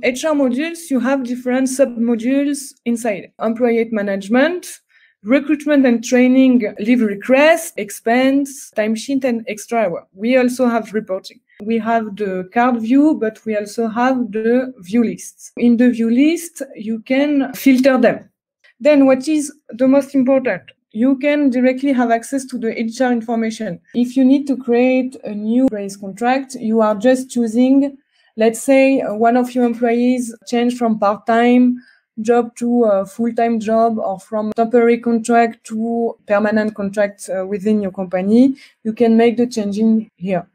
HR modules, you have different sub-modules inside. Employee management, recruitment and training, leave request, expense, timesheet, and extra hour. We also have reporting. We have the card view, but we also have the view lists. In the view list, you can filter them. Then what is the most important? you can directly have access to the HR information. If you need to create a new raise contract, you are just choosing, let's say one of your employees changed from part-time job to a full-time job or from temporary contract to permanent contract uh, within your company. You can make the changing here.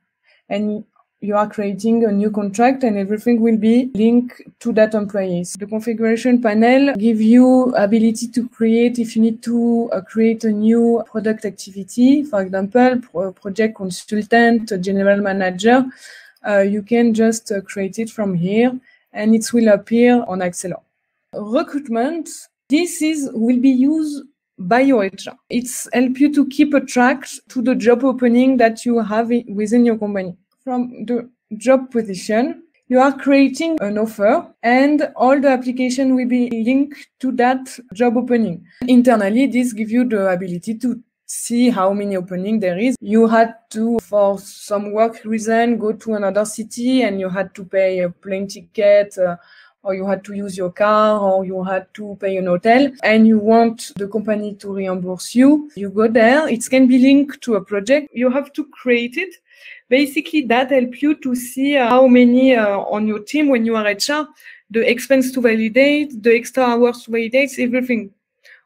And you are creating a new contract and everything will be linked to that employees. The configuration panel give you ability to create if you need to uh, create a new product activity, for example, pro project consultant, general manager, you can just uh, create it from here and it will appear on Axelor. Recruitment, this is will be used by your HR. It's help you to keep a track to the job opening that you have within your company from the job position, you are creating an offer and all the application will be linked to that job opening. Internally, this gives you the ability to see how many opening there is. You had to, for some work reason, go to another city and you had to pay a plane ticket, uh, or you had to use your car or you had to pay an hotel and you want the company to reimburse you, you go there. It can be linked to a project. You have to create it basically that help you to see uh, how many uh, on your team when you are HR, the expense to validate, the extra hours to validate, everything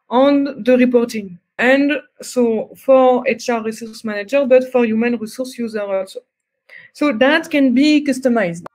on the reporting. And so for HR resource manager, but for human resource user also. So that can be customized.